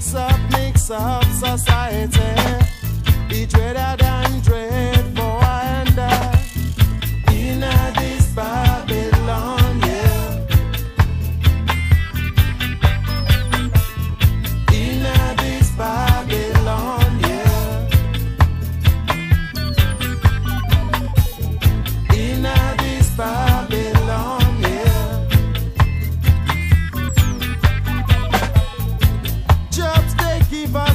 mix up, mix up society. It's redder than dread.